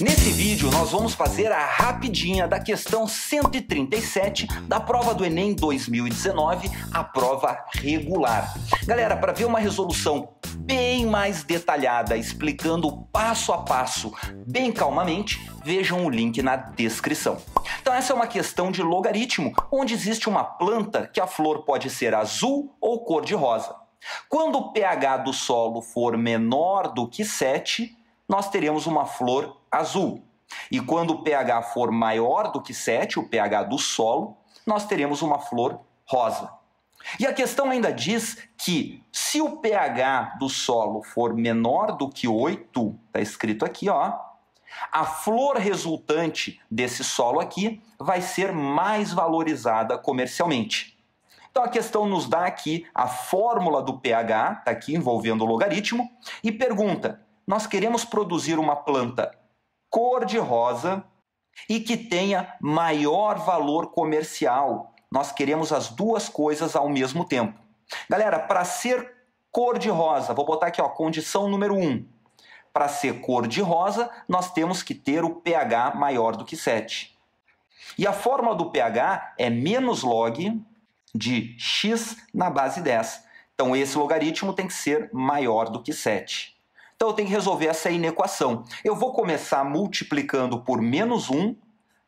Nesse vídeo nós vamos fazer a rapidinha da questão 137 da prova do Enem 2019, a prova regular. Galera, para ver uma resolução bem mais detalhada, explicando passo a passo, bem calmamente, vejam o link na descrição. Então essa é uma questão de logaritmo, onde existe uma planta que a flor pode ser azul ou cor de rosa. Quando o pH do solo for menor do que 7, nós teremos uma flor azul. E quando o pH for maior do que 7, o pH do solo, nós teremos uma flor rosa. E a questão ainda diz que se o pH do solo for menor do que 8, está escrito aqui, ó, a flor resultante desse solo aqui vai ser mais valorizada comercialmente. Então a questão nos dá aqui a fórmula do pH, está aqui envolvendo o logaritmo, e pergunta: nós queremos produzir uma planta cor-de-rosa e que tenha maior valor comercial. Nós queremos as duas coisas ao mesmo tempo. Galera, para ser cor-de-rosa, vou botar aqui, ó, condição número 1. Um. Para ser cor-de-rosa, nós temos que ter o pH maior do que 7. E a fórmula do pH é menos log de x na base 10. Então, esse logaritmo tem que ser maior do que 7. Então eu tenho que resolver essa inequação. Eu vou começar multiplicando por menos 1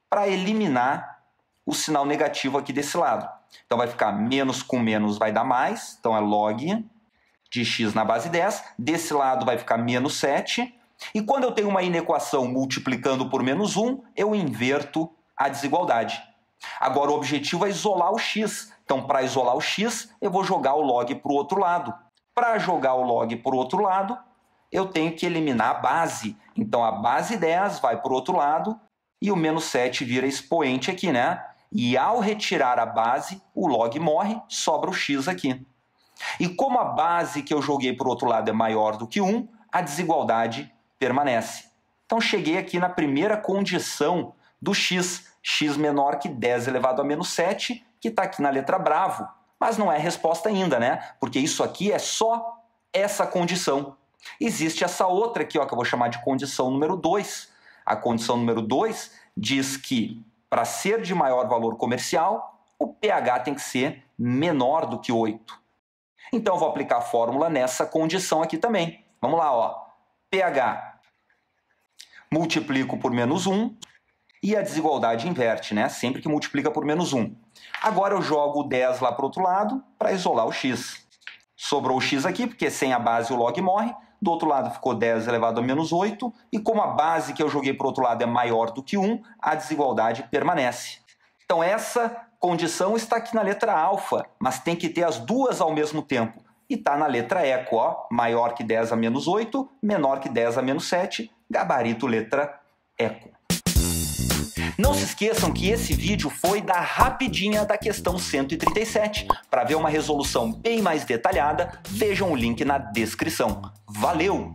para eliminar o sinal negativo aqui desse lado. Então vai ficar menos com menos vai dar mais, então é log de x na base 10. Desse lado vai ficar menos 7. E quando eu tenho uma inequação multiplicando por menos 1, eu inverto a desigualdade. Agora o objetivo é isolar o x. Então para isolar o x, eu vou jogar o log para o outro lado. Para jogar o log para o outro lado, eu tenho que eliminar a base. Então a base 10 vai para o outro lado e o menos 7 vira expoente aqui, né? E ao retirar a base, o log morre, sobra o x aqui. E como a base que eu joguei para o outro lado é maior do que 1, a desigualdade permanece. Então cheguei aqui na primeira condição do x, x menor que 10 elevado a menos 7, que está aqui na letra bravo. Mas não é resposta ainda, né? Porque isso aqui é só essa condição. Existe essa outra aqui, ó, que eu vou chamar de condição número 2. A condição número 2 diz que para ser de maior valor comercial, o pH tem que ser menor do que 8. Então vou aplicar a fórmula nessa condição aqui também. Vamos lá, ó. pH multiplico por menos 1 e a desigualdade inverte, né? Sempre que multiplica por menos 1. Agora eu jogo o 10 lá para o outro lado para isolar o x. Sobrou o x aqui, porque sem a base o log morre. Do outro lado ficou 10 elevado a menos 8. E como a base que eu joguei para o outro lado é maior do que 1, a desigualdade permanece. Então essa condição está aqui na letra alfa, mas tem que ter as duas ao mesmo tempo. E está na letra eco, ó, maior que 10 a menos 8, menor que 10 a menos 7, gabarito letra eco. Não se esqueçam que esse vídeo foi da rapidinha da questão 137. Para ver uma resolução bem mais detalhada, vejam o link na descrição. Valeu!